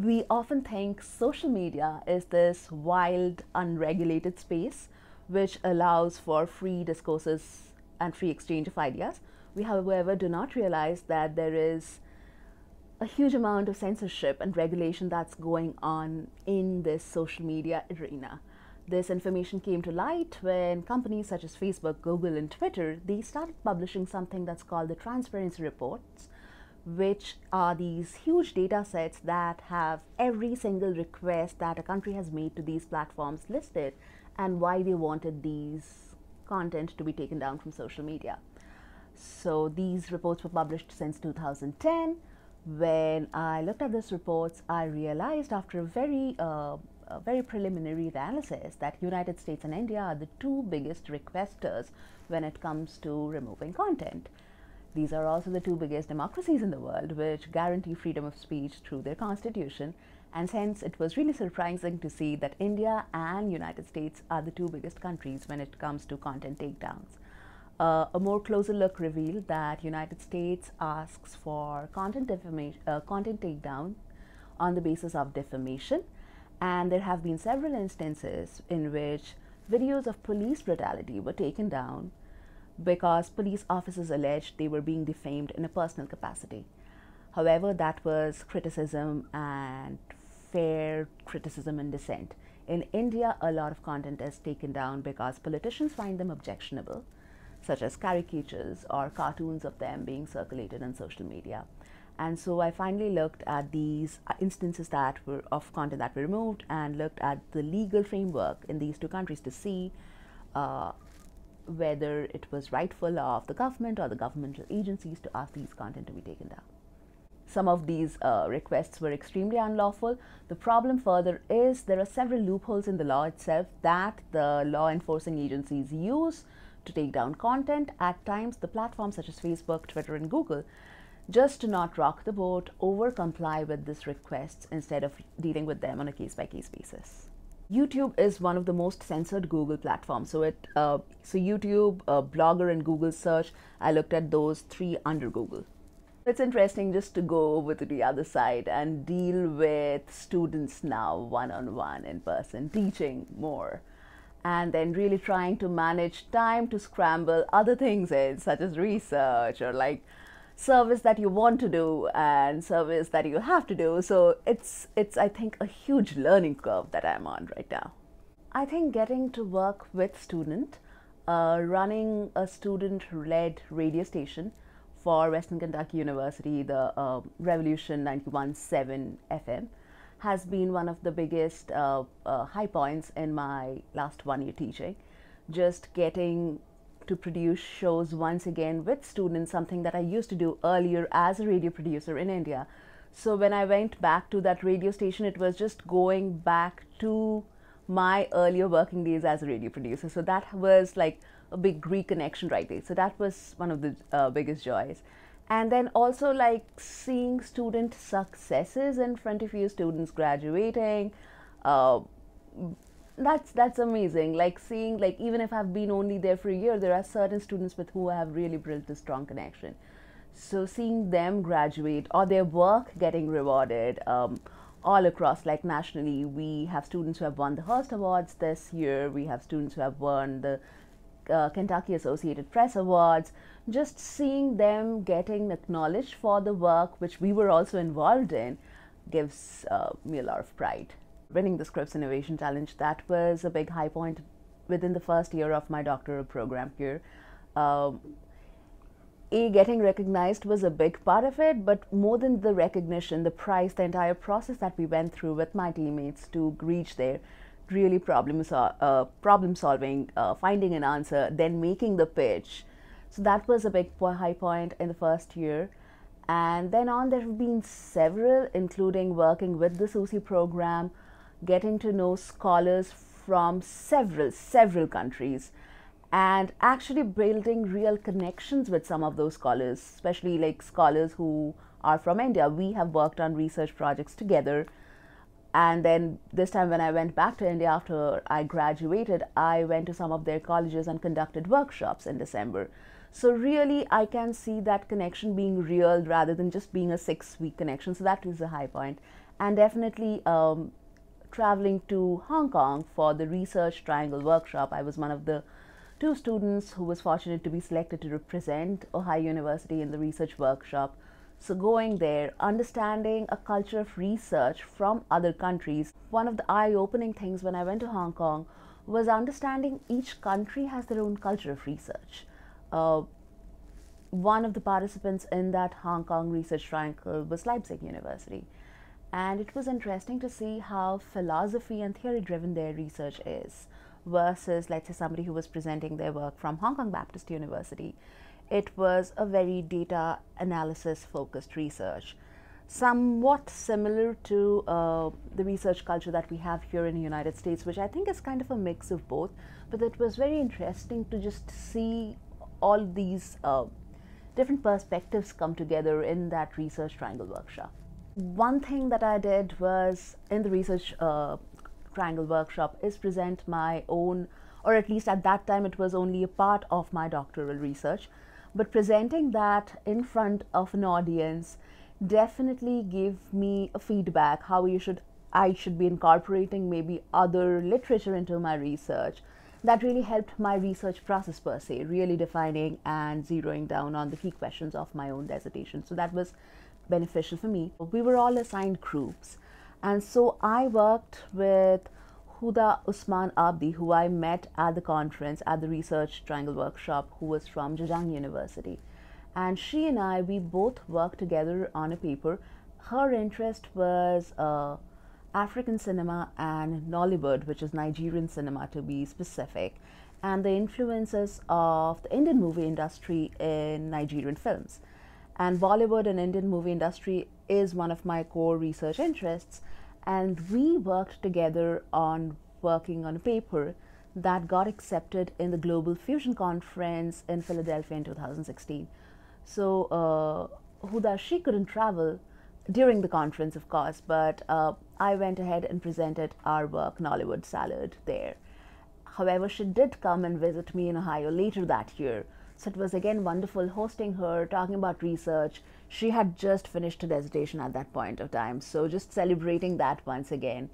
We often think social media is this wild, unregulated space which allows for free discourses and free exchange of ideas. We, however, do not realize that there is a huge amount of censorship and regulation that's going on in this social media arena. This information came to light when companies such as Facebook, Google, and Twitter they started publishing something that's called the transparency reports, which are these huge data sets that have every single request that a country has made to these platforms listed and why they wanted these content to be taken down from social media. So these reports were published since 2010. When I looked at these reports, I realized after a very uh, a very preliminary analysis that United States and India are the two biggest requesters when it comes to removing content. These are also the two biggest democracies in the world, which guarantee freedom of speech through their constitution. And hence, it was really surprising to see that India and United States are the two biggest countries when it comes to content takedowns. Uh, a more closer look revealed that United States asks for content, uh, content takedown on the basis of defamation, and there have been several instances in which videos of police brutality were taken down because police officers alleged they were being defamed in a personal capacity. However, that was criticism and fair criticism and dissent. In India, a lot of content is taken down because politicians find them objectionable, such as caricatures or cartoons of them being circulated on social media. And so I finally looked at these instances that were of content that were removed and looked at the legal framework in these two countries to see uh, whether it was rightful of the government or the governmental agencies to ask these content to be taken down. Some of these uh, requests were extremely unlawful. The problem further is there are several loopholes in the law itself that the law enforcing agencies use to take down content. At times, the platforms such as Facebook, Twitter, and Google just to not rock the boat, over comply with these requests instead of dealing with them on a case by case basis. YouTube is one of the most censored Google platforms. So it uh, so YouTube, uh, Blogger, and Google Search. I looked at those three under Google. It's interesting just to go over to the other side and deal with students now one on one in person, teaching more, and then really trying to manage time to scramble other things in, such as research or like service that you want to do and service that you have to do. So it's it's I think a huge learning curve that I'm on right now. I think getting to work with student, uh, running a student-led radio station for Western Kentucky University, the uh, Revolution 91.7 FM, has been one of the biggest uh, uh, high points in my last one year teaching. Just getting to produce shows once again with students, something that I used to do earlier as a radio producer in India. So when I went back to that radio station, it was just going back to my earlier working days as a radio producer. So that was like a big reconnection right there. So that was one of the uh, biggest joys. And then also like seeing student successes in front of you, students graduating, uh, that's that's amazing. Like seeing like even if i've been only there for a year there are certain students with who i have really built a strong connection. So seeing them graduate or their work getting rewarded um, all across like nationally we have students who have won the hearst awards this year. We have students who have won the uh, kentucky associated press awards. Just seeing them getting acknowledged for the work which we were also involved in gives uh, me a lot of pride winning the Scripps Innovation Challenge, that was a big high point within the first year of my doctoral program here. Um, a getting recognized was a big part of it, but more than the recognition, the prize, the entire process that we went through with my teammates to reach there, really problem, so, uh, problem solving, uh, finding an answer, then making the pitch. So that was a big high point in the first year. And then on, there have been several, including working with the SUSI program, getting to know scholars from several, several countries and actually building real connections with some of those scholars, especially like scholars who are from India. We have worked on research projects together. And then this time, when I went back to India after I graduated, I went to some of their colleges and conducted workshops in December. So, really, I can see that connection being real rather than just being a six week connection. So, that is a high point. and definitely um, traveling to Hong Kong for the Research Triangle workshop. I was one of the two students who was fortunate to be selected to represent Ohio University in the research workshop. So, going there, understanding a culture of research from other countries, one of the eye opening things when I went to Hong Kong was understanding each country has their own culture of research. Uh, one of the participants in that Hong Kong Research Triangle was Leipzig University. And it was interesting to see how philosophy and theory driven their research is versus, let's say, somebody who was presenting their work from Hong Kong Baptist University. It was a very data analysis focused research, somewhat similar to uh, the research culture that we have here in the United States, which I think is kind of a mix of both. But it was very interesting to just see all these uh, different perspectives come together in that research triangle workshop. One thing that I did was in the research uh, triangle workshop is present my own, or at least at that time it was only a part of my doctoral research, but presenting that in front of an audience definitely gave me a feedback how you should I should be incorporating maybe other literature into my research that really helped my research process per se, really defining and zeroing down on the key questions of my own dissertation. So that was beneficial for me. We were all assigned groups. And so I worked with Huda Usman Abdi, who I met at the conference at the Research Triangle Workshop, who was from Zhejiang University. And she and I, we both worked together on a paper. Her interest was uh, African cinema and Nollywood, which is Nigerian cinema to be specific, and the influences of the Indian movie industry in Nigerian films. And Bollywood and Indian movie industry is one of my core research interests, and we worked together on working on a paper that got accepted in the Global Fusion Conference in Philadelphia in 2016. So, uh, Huda, she couldn't travel during the conference, of course, but uh, I went ahead and presented our work, Nollywood Salad, there. However, she did come and visit me in Ohio later that year. So it was again wonderful hosting her, talking about research. She had just finished her dissertation at that point of time, so just celebrating that once again.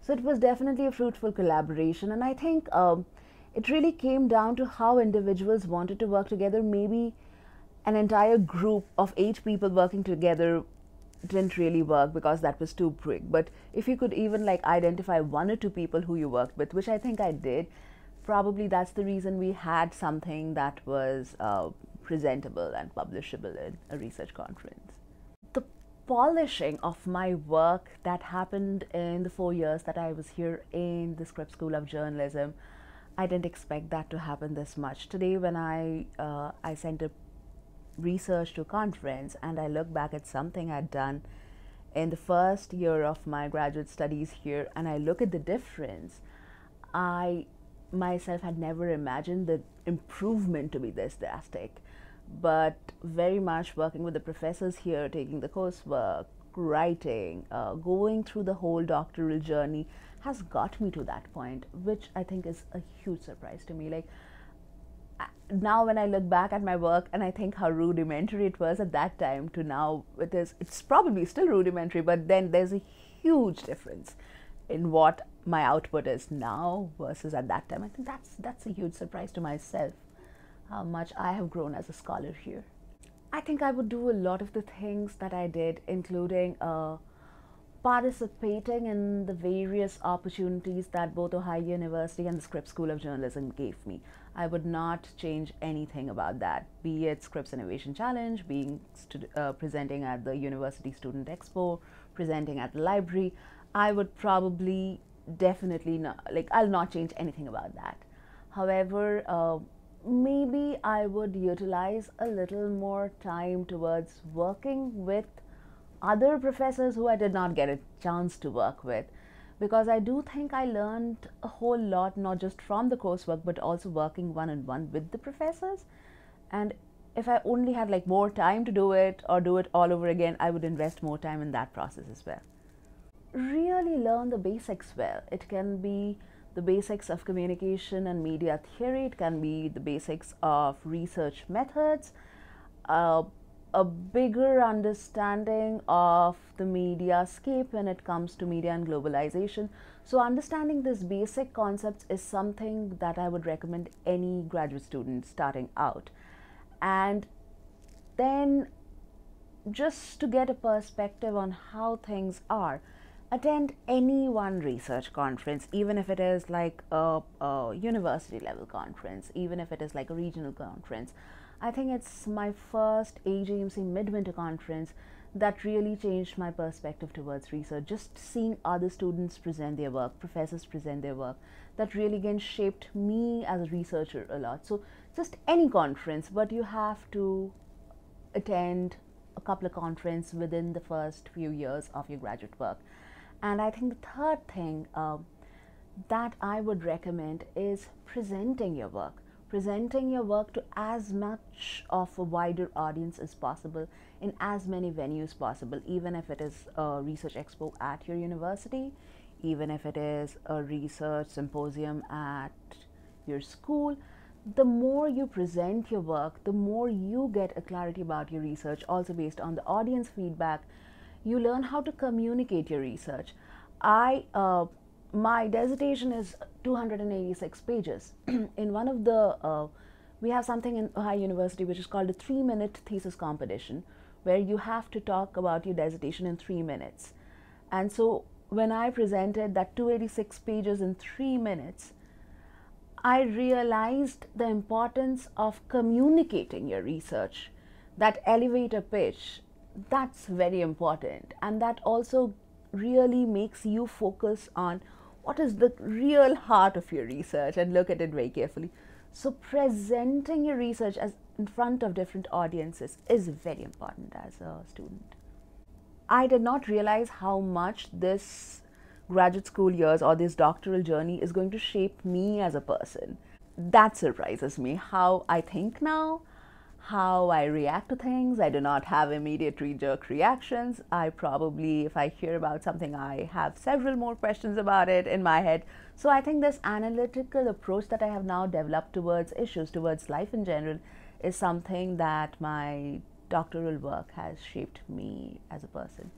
So it was definitely a fruitful collaboration, and I think um, it really came down to how individuals wanted to work together. Maybe an entire group of eight people working together didn't really work because that was too big. But if you could even like identify one or two people who you worked with, which I think I did, probably that's the reason we had something that was uh, presentable and publishable in a research conference. The polishing of my work that happened in the four years that I was here in the Scripps School of Journalism, I didn't expect that to happen this much. Today, when I uh, I sent a research to conference and I look back at something I'd done in the first year of my graduate studies here and I look at the difference, I myself had never imagined the improvement to be this drastic. But very much working with the professors here, taking the coursework, writing, uh, going through the whole doctoral journey has got me to that point, which I think is a huge surprise to me. Like, now when I look back at my work and I think how rudimentary it was at that time to now it is it's probably still rudimentary but then there's a huge difference in what my output is now versus at that time I think that's that's a huge surprise to myself how much I have grown as a scholar here I think I would do a lot of the things that I did including uh, participating in the various opportunities that both Ohio University and the Scripps School of Journalism gave me. I would not change anything about that, be it Scripps Innovation Challenge, being uh, presenting at the University Student Expo, presenting at the library. I would probably definitely not, like, I'll not change anything about that. However, uh, maybe I would utilize a little more time towards working with other professors who I did not get a chance to work with because I do think I learned a whole lot, not just from the coursework, but also working one on one with the professors. And if I only had like more time to do it or do it all over again, I would invest more time in that process as well. Really learn the basics well. It can be the basics of communication and media theory, it can be the basics of research methods. Uh, a bigger understanding of the media scape when it comes to media and globalization. So, understanding these basic concepts is something that I would recommend any graduate student starting out. And then, just to get a perspective on how things are, attend any one research conference, even if it is like a, a university level conference, even if it is like a regional conference I think it's my first AEJMC midwinter conference that really changed my perspective towards research. Just seeing other students present their work, professors present their work, that really again shaped me as a researcher a lot. So, just any conference, but you have to attend a couple of conferences within the first few years of your graduate work. And I think the third thing uh, that I would recommend is presenting your work presenting your work to as much of a wider audience as possible in as many venues possible, even if it is a research expo at your university, even if it is a research symposium at your school. The more you present your work, the more you get a clarity about your research, also based on the audience feedback. You learn how to communicate your research. I uh, my dissertation is 286 pages. in one of the, uh, we have something in Ohio University which is called a three minute thesis competition, where you have to talk about your dissertation in three minutes. And so when I presented that 286 pages in three minutes, I realized the importance of communicating your research. That elevator pitch, that's very important. And that also really makes you focus on what is the real heart of your research and look at it very carefully. So, presenting your research as in front of different audiences is very important as a student. I did not realize how much this graduate school years or this doctoral journey is going to shape me as a person. That surprises me how I think now, how I react to things. I do not have immediate jerk reactions. I probably, if I hear about something, I have several more questions about it in my head. So I think this analytical approach that I have now developed towards issues, towards life in general, is something that my doctoral work has shaped me as a person.